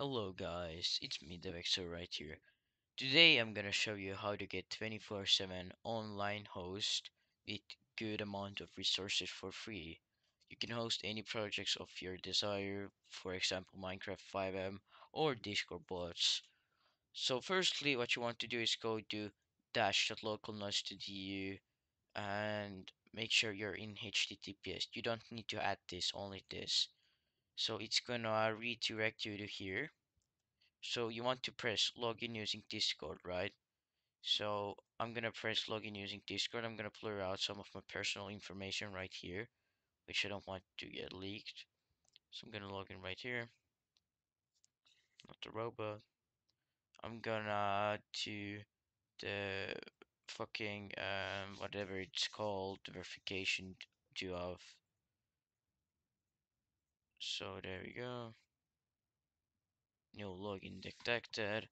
Hello guys, it's me DevXo right here. Today I'm gonna show you how to get 24/7 online host with good amount of resources for free. You can host any projects of your desire, for example Minecraft FiveM or Discord bots. So firstly what you want to do is go to dash.localnodes.eu and make sure you're in HTTPS. You don't need to add this, only this. So it's gonna redirect you to here so you want to press login using Discord, right? So I'm gonna press login using Discord. I'm gonna blur out some of my personal information right here, which I don't want to get leaked. So I'm gonna log in right here. Not the robot. I'm gonna to the fucking um whatever it's called the verification to of. So there we go. No login detected.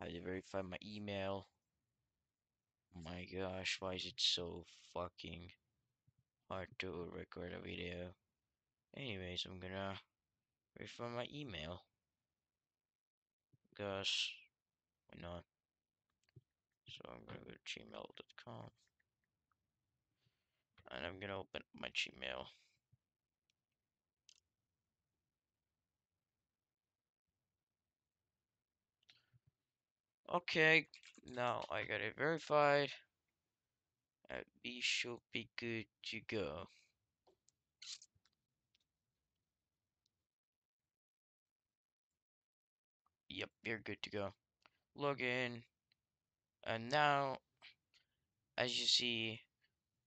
Had to verify my email. My gosh, why is it so fucking hard to record a video? Anyways, I'm gonna verify my email. Because, why not? So I'm gonna go to gmail.com. And I'm gonna open my Gmail. Okay, now I got it verified. And we should be good to go. Yep, you're good to go. Log in. And now, as you see,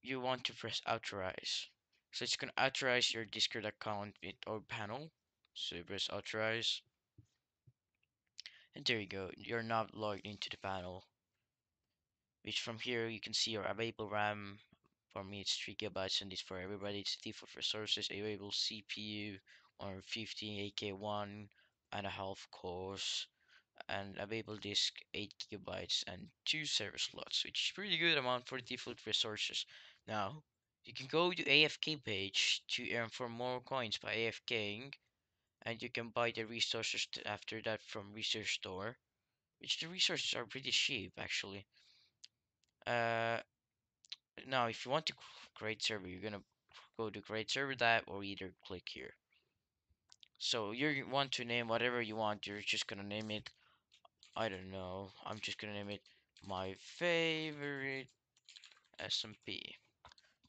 you want to press authorize. So it's gonna authorize your Discord account with our panel. So press authorize. And there you go, you're now logged into the panel. Which from here you can see your available RAM. For me it's 3 gigabytes and this for everybody. It's default resources, available CPU or 50 AK1 and a half cores and available disk 8 gigabytes and 2 server slots which is pretty good amount for default resources. Now you can go to AFK page to earn for more coins by AFKing and you can buy the resources after that from resource store which the resources are pretty cheap actually. Uh now if you want to create server you're gonna go to create server that or either click here. So you want to name whatever you want you're just gonna name it I don't know I'm just gonna name it my favorite SMP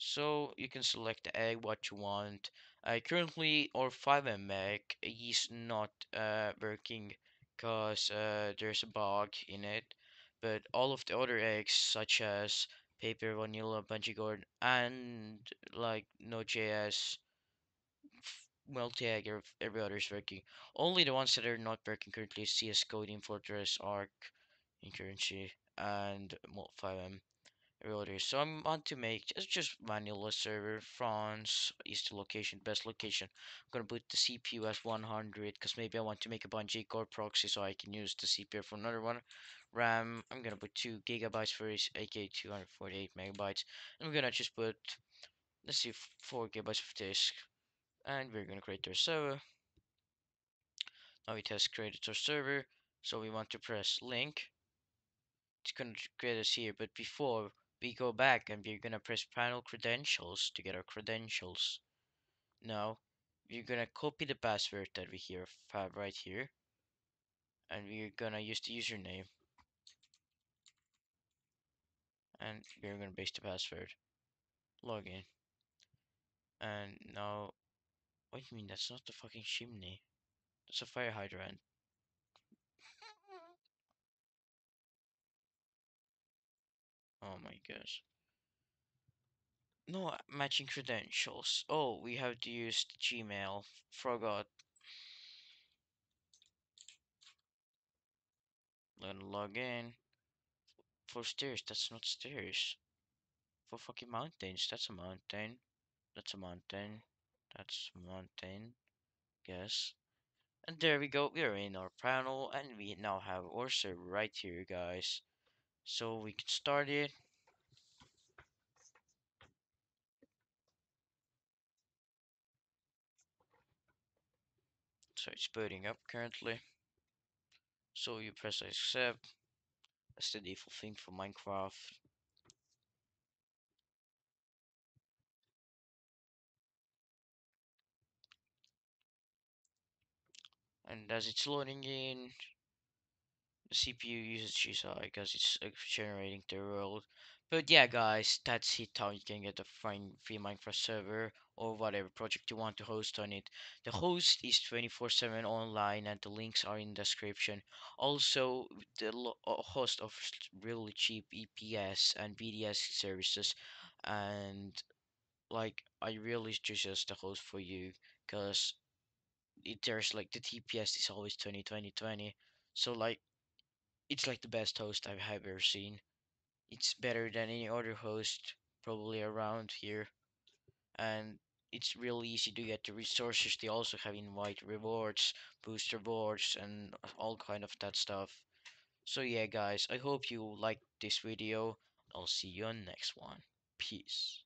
so you can select the egg what you want. Uh, currently our FiveM egg is not uh, working because uh, there's a bug in it. But all of the other eggs such as paper vanilla BungeeCord and like node.js multi-egg every other is working. Only the ones that are not working currently cs Coding, fortress arc incurrency and mult FiveM earlier. So I'm on to make just just vanilla server France the location best location. I'm gonna put the CPU as 100 because maybe I want to make a BungeeCord proxy so I can use the CPU for another one. RAM I'm gonna put two gigabytes for this AK 248 megabytes. And we're gonna just put let's see four gigabytes of disk, and we're gonna create our server. Now it has created our server, so we want to press link. It's gonna create us here, but before we go back and we're gonna press panel credentials to get our credentials. Now, we're gonna copy the password that we here have right here. And we're gonna use the username. And we're gonna paste the password. Login. And now, what do you mean? That's not the fucking chimney. That's a fire hydrant. Oh my gosh. No matching credentials. Oh, we have to use Gmail. Forgot. Then log in. For stairs, that's not stairs. For fucking mountains, that's a mountain. That's a mountain. That's a mountain. Guess. And there we go. We are in our panel, and we now have our server right here, guys. So we can start it. So it's booting up currently. So you press accept. That's the default thing for Minecraft. And as it's loading in, CPU usage is high because it's generating the world. But yeah, guys, that's it how you can get a free, Minecraft server or whatever project you want to host on it. The host is 24/7 online and the links are in the description. Also, the uh, host offers really cheap VPS and VDS services and like I really suggest the host for you because it there's like the TPS is always 20 20 20 so like it's like the best host I've ever seen. It's better than any other host probably around here, and it's really easy to get the resources. They also have invite rewards, booster boards, and all kind of that stuff. So yeah, guys, I hope you liked this video. I'll see you on next one. Peace.